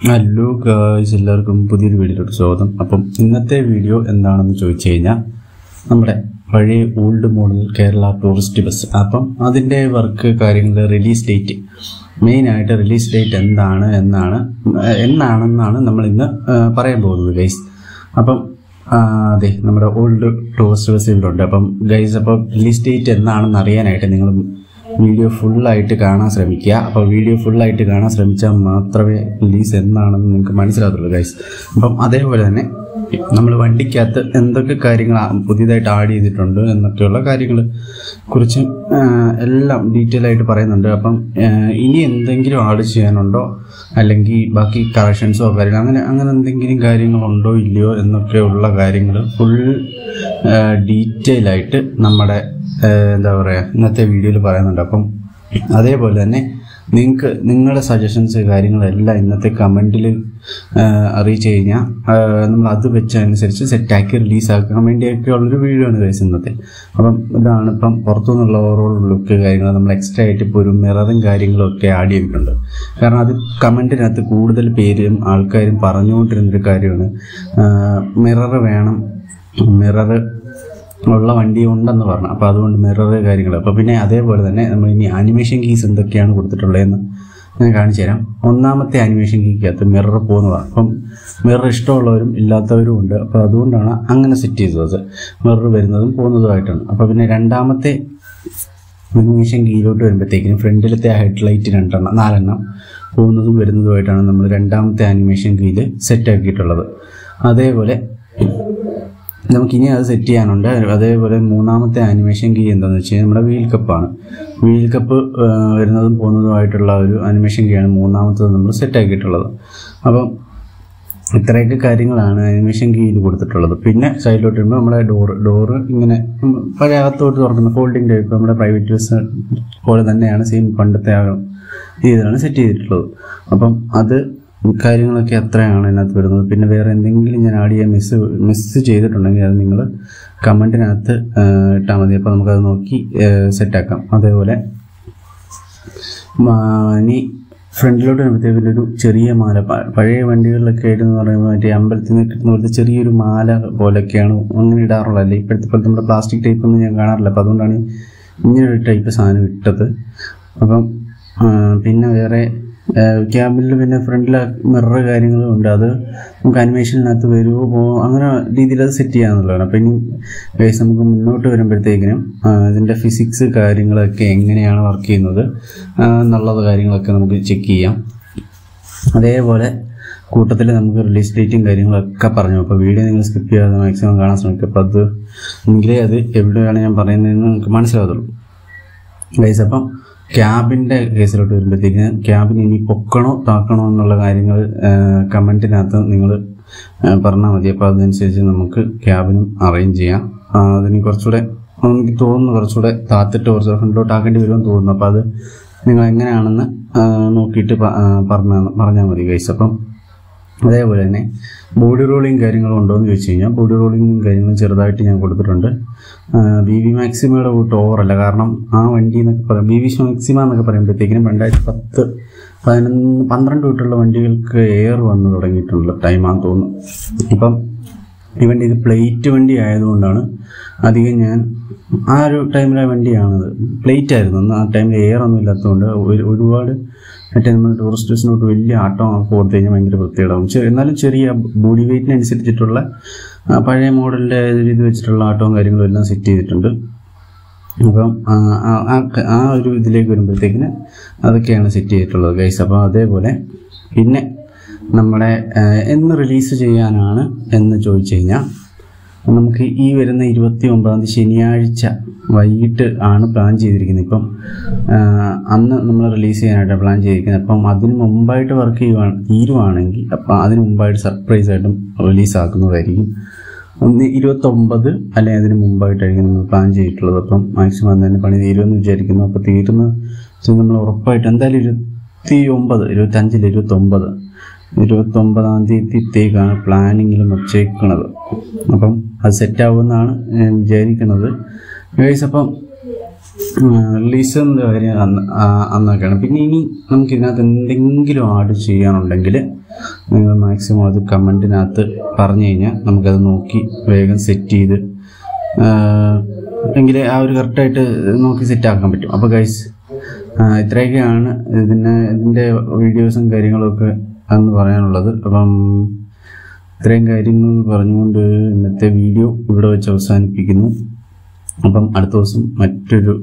Hello guys എല്ലാവർക്കും പുതിയൊരു വീഡിയോയിലോട്ട് സ്വാഗതം. അപ്പം ഇന്നത്തെ വീഡിയോ എന്താണെന്ന് ചോദിച്ചു കഴിഞ്ഞാൽ നമ്മുടെ പഴയ old model Kerala tourist bus അപ്പം അതിന്റെ വർക്ക് കാര്യങ്ങൾ റിലീസ് ഡേറ്റ് മെയിനായിട്ട് റിലീസ് ഡേറ്റ് എന്താണ് എന്നാണ് എന്നാണെന്നാണ് നമ്മൾ ഇന്ന് പറയാൻ പോകുന്നത് ഗൈസ് അപ്പം അതെ നമ്മുടെ ഓൾഡ് ടൂറിസ്റ്റ് ബസ് ഇവിടെ ഉണ്ട് അപ്പം ഗൈസ് അപ്പം റിലീസ് ഡേറ്റ് എന്നാണെന്ന് അറിയാനായിട്ട് നിങ്ങൾ വീഡിയോ ഫുള്ളായിട്ട് കാണാൻ ശ്രമിക്കുക. അപ്പോൾ വീഡിയോ ഫുള്ളായിട്ട് കാണാൻ ശ്രമിച്ചാൽ മാത്രമേ റിലീസ് എന്നാണെന്ന് നിങ്ങൾക്ക് മനസ്സിലാകത്തുള്ളൂ ഗൈസ് അപ്പം അതേപോലെ തന്നെ നമ്മൾ വണ്ടിക്കകത്ത് എന്തൊക്കെ കാര്യങ്ങൾ പുതിയതായിട്ട് ആഡ് ചെയ്തിട്ടുണ്ട് എന്നൊക്കെയുള്ള കാര്യങ്ങൾ കുറിച്ച് എല്ലാം ഡീറ്റെയിൽ ആയിട്ട് പറയുന്നുണ്ട്. അപ്പം ഇനി എന്തെങ്കിലും ആഡ് ചെയ്യാനുണ്ടോ? അല്ലെങ്കിൽ ബാക്കി കറക്ഷൻസോ കാര്യങ്ങൾ അങ്ങനെ അങ്ങനെ എന്തെങ്കിലും കാര്യങ്ങളുണ്ടോ ഇല്ലയോ എന്നൊക്കെയുള്ള കാര്യങ്ങൾ ഫുൾ ഡീറ്റെയിൽ ആയിട്ട് നമ്മുടെ എന്താ പറയുക ഇന്നത്തെ വീഡിയോയിൽ പറയുന്നുണ്ട്. അപ്പം അതേപോലെ തന്നെ നിങ്ങൾക്ക് നിങ്ങളുടെ സജഷൻസ് കാര്യങ്ങളെല്ലാം ഇന്നത്തെ കമന്റിൽ അറിയിച്ചു കഴിഞ്ഞാൽ നമ്മൾ അത് വെച്ചതനുസരിച്ച് സെറ്റാക്കി റിലീസാക്കാൻ വേണ്ടിയൊക്കെ ഉള്ളൊരു വീഡിയോ ആണ് കഴിച്ചത് ഇന്നത്തെ. അപ്പം ഇതാണ് ഇപ്പം പുറത്തുനിന്നുള്ള ഓവറോൾ ലുക്ക് കാര്യങ്ങൾ നമ്മൾ എക്സ്ട്രാ ആയിട്ട് ഇപ്പോൾ ഒരു മിററും കാര്യങ്ങളും ഒക്കെ ആഡ് ചെയ്തിട്ടുണ്ട്. കാരണം അത് കമന്റിനകത്ത് കൂടുതൽ പേരും ആൾക്കാരും പറഞ്ഞുകൊണ്ടിരുന്നൊരു കാര്യമാണ്. മിറർ വേണം. മിറർ ഉള്ള വണ്ടി ഉണ്ടെന്ന് പറഞ്ഞു. അപ്പോൾ അതുകൊണ്ട് മിറർ കാര്യങ്ങൾ. അപ്പോൾ പിന്നെ അതേപോലെ തന്നെ നമ്മൾ ഇനി ആനിമേഷൻ കീസ് എന്തൊക്കെയാണ് കൊടുത്തിട്ടുള്ളതെന്ന് ഞാൻ കാണിച്ചു തരാം. ഒന്നാമത്തെ ആനിമേഷൻ കീക്കകത്ത് മിറർ പോകുന്നതാണ്. അപ്പം മിറർ ഇഷ്ടമുള്ളവരും ഇല്ലാത്തവരും ഉണ്ട്. അപ്പോൾ അതുകൊണ്ടാണ് അങ്ങനെ സെറ്റ് ചെയ്തത്. മിറർ വരുന്നതും പോകുന്നതുമായിട്ടാണ്. അപ്പോൾ പിന്നെ രണ്ടാമത്തെ ആനിമേഷൻ കീയിലോട്ട് വരുമ്പോഴത്തേക്കിനും ഫ്രണ്ടിലത്തെ ഹെഡ്ലൈറ്റ് രണ്ടെണ്ണം നാലെണ്ണം പോകുന്നതും വരുന്നതുമായിട്ടാണ് നമ്മൾ രണ്ടാമത്തെ ആനിമേഷൻ കീയിൽ സെറ്റ് ആക്കിയിട്ടുള്ളത്. അതേപോലെ നമുക്കിനി അത് സെറ്റ് ചെയ്യാനുണ്ട്. അതേപോലെ മൂന്നാമത്തെ ആനിമേഷൻ കീ എന്താണെന്ന് വെച്ച് കഴിഞ്ഞാൽ നമ്മുടെ വീൽ കപ്പാണ് വീൽ കപ്പ് വരുന്നതും പോകുന്നതുമായിട്ടുള്ള ഒരു ആനിമേഷൻ കീയാണ് മൂന്നാമത്തത് നമ്മൾ സെറ്റ് ആക്കിയിട്ടുള്ളത്. അപ്പം ഇത്രയൊക്കെ കാര്യങ്ങളാണ് ആനിമേഷൻ കീയിൽ കൊടുത്തിട്ടുള്ളത്. പിന്നെ സൈഡിലോട്ട് വരുമ്പോൾ നമ്മുടെ ഡോറ് ഡോറ് ഇങ്ങനെ പഴയ അകത്തോട്ട് തുറക്കുന്ന ഫോൾഡിംഗ് ടൈപ്പ് നമ്മുടെ പ്രൈവറ്റ് ബസ് പോലെ തന്നെയാണ് സെയിം പണ്ടത്തെ ആ രീതിയിലാണ് സെറ്റ് ചെയ്തിട്ടുള്ളത്. അപ്പം അത് കാര്യങ്ങളൊക്കെ എത്രയാണ് ഇതിനകത്ത് വരുന്നത്. പിന്നെ വേറെ എന്തെങ്കിലും ഞാൻ ആഡ് ചെയ്യാൻ മിസ് മിസ് ചെയ്തിട്ടുണ്ടെങ്കിൽ അത് നിങ്ങൾ കമന്റിനകത്ത് ഇട്ടാൽ മതി. അപ്പോൾ നമുക്കത് നോക്കി സെറ്റാക്കാം അതേപോലെ ഇനി ഫ്രണ്ടിലോട്ട് പിന്നെ ഒരു ചെറിയ മാല പഴയ വണ്ടികളിലൊക്കെ ആയിട്ട് എന്ന് പറയുമ്പോൾ മറ്റേ അമ്പലത്തിൽ നിന്ന് കിട്ടുന്ന പോലത്തെ ചെറിയൊരു മാല പോലെയൊക്കെയാണ് അങ്ങനെ ഇടാറുള്ളത്. അല്ലേ? ഇപ്പോഴത്തെ പോലത്തെ നമ്മുടെ പ്ലാസ്റ്റിക് ടൈപ്പ് ഒന്നും ഞാൻ കാണാറില്ല. അപ്പോൾ അതുകൊണ്ടാണ് ഇങ്ങനൊരു ടൈപ്പ് സാധനം ഇട്ടത്. അപ്പം പിന്നെ വേറെ ക്യാബിനിൽ പിന്നെ ഫ്രണ്ടിൽ മിറർ കാര്യങ്ങളും ഉണ്ട്. അത് നമുക്ക് അനിമേഷനകത്ത് വരുമോ പോവോ അങ്ങനെ രീതിയിൽ അത് സെറ്റ് ചെയ്യാന്നുള്ളതാണ്. അപ്പം ഇനി വേസ് നമുക്ക് മുന്നോട്ട് വരുമ്പോഴത്തേക്കിനും ഇതിന്റെ ഫിസിക്സ് കാര്യങ്ങളൊക്കെ എങ്ങനെയാണ് വർക്ക് ചെയ്യുന്നത് എന്നുള്ളത് കാര്യങ്ങളൊക്കെ നമുക്ക് ചെക്ക് ചെയ്യാം. അതേപോലെ കൂട്ടത്തിൽ നമുക്ക് റിലീസ് ഡേറ്റും കാര്യങ്ങളൊക്കെ പറഞ്ഞു. അപ്പോൾ വീഡിയോ നിങ്ങൾ സ്കിപ്പ് ചെയ്യാതെ മാക്സിമം കാണാൻ ശ്രമിക്കുക. അപ്പോൾ അത് എങ്കിലേ അത് എവിടെയാണ് ഞാൻ പറയുന്നതെന്ന് നിങ്ങൾക്ക് മനസ്സിലാകത്തുള്ളൂ. ഗൈസ് അപ്പം ക്യാബിന്റെ കേസിലോട്ട് വരുമ്പോഴത്തേക്ക് ക്യാബിന് ഇനി പൊക്കണോ താക്കണോ എന്നുള്ള കാര്യങ്ങൾ കമന്റിനകത്ത് നിങ്ങൾ പറഞ്ഞാൽ മതി. അപ്പോൾ അതനുസരിച്ച് നമുക്ക് ക്യാബിനും അറേഞ്ച് ചെയ്യാം. അതിന് കുറച്ചുകൂടെ എനിക്ക് തോന്നുന്നു കുറച്ചുകൂടെ താത്തിട്ട് കുറച്ച് ഫ്രണ്ടിലോട്ട് ആക്കേണ്ടി വരുമെന്ന് തോന്നുന്നു. അപ്പോൾ അത് നിങ്ങൾ എങ്ങനെയാണെന്ന് നോക്കിയിട്ട് പറഞ്ഞാൽ പറഞ്ഞാൽ മതി ഗൈസ്. അപ്പം അതേപോലെ തന്നെ ബോഡി റോളിങ് കാര്യങ്ങളും ഉണ്ടോ എന്ന് ചോദിച്ചു കഴിഞ്ഞാൽ ബോഡി റോളിങ്ങും കാര്യങ്ങളും ചെറുതായിട്ട് ഞാൻ കൊടുത്തിട്ടുണ്ട്. ബി വി മാക്സിമയുടെ കൂട്ട് ഓവറല്ല കാരണം ആ വണ്ടി എന്നൊക്കെ പറയാം ബി വി മാക്സിമ എന്നൊക്കെ പറയുമ്പോഴത്തേക്കിനും രണ്ടായിരത്തി പത്ത് പതിനൊന്ന് പന്ത്രണ്ട് തൊട്ടുള്ള വണ്ടികൾക്ക് എയർ വന്ന് തുടങ്ങിയിട്ടുള്ള ടൈമാണെന്ന് തോന്നുന്നു. ഇപ്പം ഈ വണ്ടി ഇത് പ്ലേറ്റ് വണ്ടി ആയതുകൊണ്ടാണ് അധികം ഞാൻ ആ ഒരു ടൈമിലെ വണ്ടിയാണത്. പ്ലേറ്റ് ആയിരുന്നു. ആ ടൈമിൽ എയർ ഒന്നും ഇല്ലാത്തതുകൊണ്ട് ഒരു- ഒരുപാട് മറ്റേ നമ്മൾ ടൂറിസ്റ്റ് ബസ്സിനോട്ട് വലിയ ആട്ടം കൊടുത്തു കഴിഞ്ഞാൽ ഭയങ്കര വൃത്തിയിടാവും എന്നാലും ചെറിയ ബോഡി വെയിറ്റിനനുസരിച്ചിട്ടുള്ള പഴയ മോഡലിന്റെ ഇത് വെച്ചിട്ടുള്ള ആട്ടവും കാര്യങ്ങളും എല്ലാം സെറ്റ് ചെയ്തിട്ടുണ്ട്. അപ്പം ആ, ഒരു ഇതിലേക്ക് വരുമ്പോഴത്തേക്കിന് അതൊക്കെയാണ് സെറ്റ് ചെയ്തിട്ടുള്ളത് ഗൈസ് അപ്പോൾ അതേപോലെ പിന്നെ നമ്മുടെ എന്ന് റിലീസ് ചെയ്യാനാണ് എന്ന് ചോദിച്ചു കഴിഞ്ഞാൽ നമുക്ക് ഈ വരുന്ന ഇരുപത്തി ഒമ്പതാം തീയതി ശനിയാഴ്ച വൈകിട്ട് ആണ് പ്ലാൻ ചെയ്തിരിക്കുന്നത്. ഇപ്പം അന്ന് നമ്മൾ റിലീസ് ചെയ്യാനായിട്ട് പ്ലാൻ ചെയ്തിരിക്കുന്നത്. അപ്പം അതിന് മുമ്പായിട്ട് വർക്ക് ചെയ്യുവാണ് തീരുവാണെങ്കിൽ അപ്പം അതിന് മുമ്പായിട്ട് സർപ്രൈസ് ആയിട്ടും റിലീസ് ആക്കുന്നതായിരിക്കും. ഒന്ന് ഇരുപത്തൊമ്പത് അല്ലെങ്കിൽ അതിന് മുമ്പായിട്ടായിരിക്കും നമ്മൾ പ്ലാൻ ചെയ്തിട്ടുള്ളത്. അപ്പം മാക്സിമം അന്ന് തന്നെ പണി തീരുമെന്ന് വിചാരിക്കുന്നു. അപ്പോൾ തീരുന്ന നമ്മൾ ഉറപ്പായിട്ട് എന്തായാലും ഇരുപത്തി ഒമ്പത് ഇരുപത്തഞ്ചിൽ ഇരുപത്തൊമ്പത്? ഇരുപത്തൊമ്പതാം തീയതിത്തേക്കാണ് പ്ലാനിങ്ങിലും വച്ചേക്കുന്നത് അപ്പം അത് സെറ്റാവുമെന്നാണ് വിചാരിക്കുന്നത് ഗൈസ് അപ്പം റിലീസ് എന്ന കാര്യം അന്ന് അന്നൊക്കെയാണ്. പിന്നെ ഇനി നമുക്ക് ഇതിനകത്ത് എന്തെങ്കിലും ആഡ് ചെയ്യാനുണ്ടെങ്കിൽ നിങ്ങൾ മാക്സിമം അത് കമന്റിനകത്ത് പറഞ്ഞു കഴിഞ്ഞാൽ നമുക്കത് നോക്കി വേഗം സെറ്റ് ചെയ്ത് എങ്കിൽ ആ ഒരു കറക്റ്റായിട്ട് നോക്കി സെറ്റ് ആക്കാൻ പറ്റും. അപ്പോൾ ഗൈസ് ഇത്രയൊക്കെയാണ് ഇതിന് ഇതിന്റെ വീഡിയോസും കാര്യങ്ങളൊക്കെ എന്ന് പറയാനുള്ളത്. അപ്പം ഇത്രയും കാര്യങ്ങൾ പറഞ്ഞുകൊണ്ട് ഇന്നത്തെ വീഡിയോ ഇവിടെ വെച്ച് അവസാനിപ്പിക്കുന്നു. അപ്പം അടുത്ത ദിവസം മറ്റൊരു